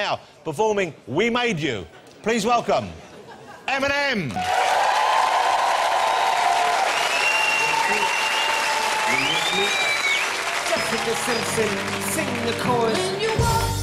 Now, performing We Made You. Please welcome Eminem. Jessica Simpson, sing the chorus.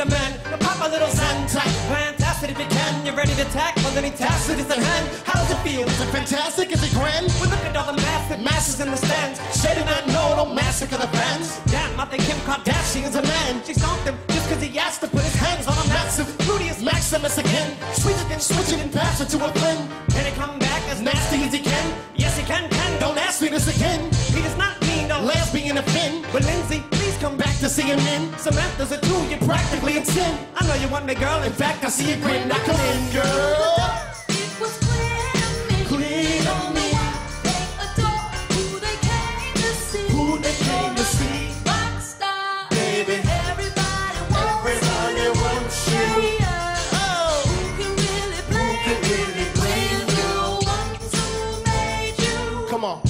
By popular demand, the pop a little Santa. Fantastic if you can, you're ready to attack. Well, then he taps it in hand. How does it feel? Is it fantastic? Is it grand? We look at all the massive masses in the stands. Did not know, don't massacre the fans. Damn, I think Kim Kardashian's a man. She stomped him just cause he asked to put his hands on a massive, gluteus Maximus again. Switch it and switch it and pass it to a friend. Back To see him in. Samantha's a two, you're practically in sin. I know you want me, girl. In fact, I see you grin. Now come in, girl. It was clear to me. Clear to You're the me. one they adore, who they came to see. Who they came to see. Baby. Everybody wants you. wants you. Yeah. Oh, Who can really play? can really play? We're the ones who made you. come on.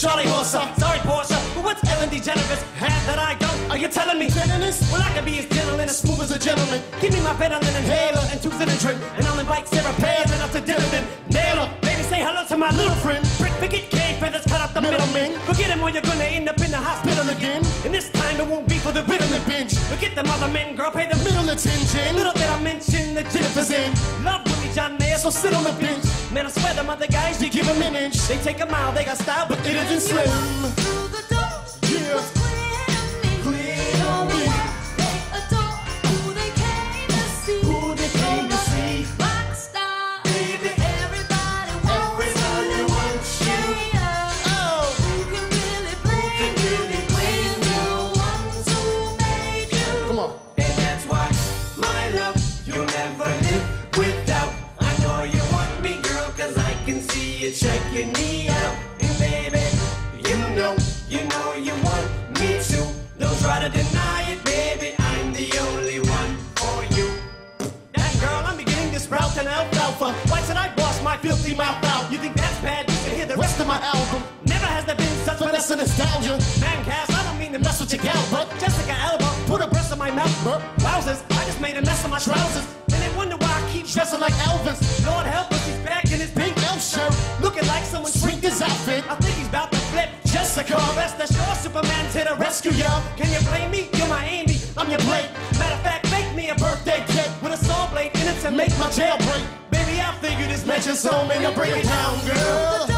Charlie Horser. Sorry, Portia, but what's Ellen DeGeneres had that I don't? Are you telling me? Tennis? Well, I can be as gentle and as smooth as a gentleman. Give me my Ritalin inhaler and two and trim, and I'll invite Sarah Palin out to dinner. Then nail her, baby, say hello to my little friend. Brick Pickett, K feathers cut out the Middleman. Forget him or you're gonna end up in the hospital again. And this time it won't be for the the bench. Forget them mother men, girl, pay the Middle attention. Little did I mention the Jennifer's in. Love Willie John Mayer, so sit on the bench. Man, I swear them other guys, you Give an inch. They take a mile, they got style, but It isn't slim. Try to deny it, baby, I'm the only one for you. That girl, I'm beginning to sprout an alfalfa. Why should I wash my filthy mouth out? You think that's bad? You should hear the rest of my album. Never has there been such But that's a nostalgia. Man cast, I don't mean to mess with your gal, but Jessica Alba put a breast in my mouth. Burp. Wowzers, I just made a mess of my trousers. And they wonder why I keep Dressing like Elvis. Lord help us, he's back in his pink Elf shirt. Looking like someone Shrink his outfit. I think he's about to flip. Jessica, rest make my jailbreak. Baby, I figured this Mention so many, I'll bring it down, girl.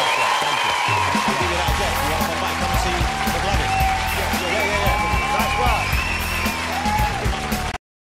Thank you.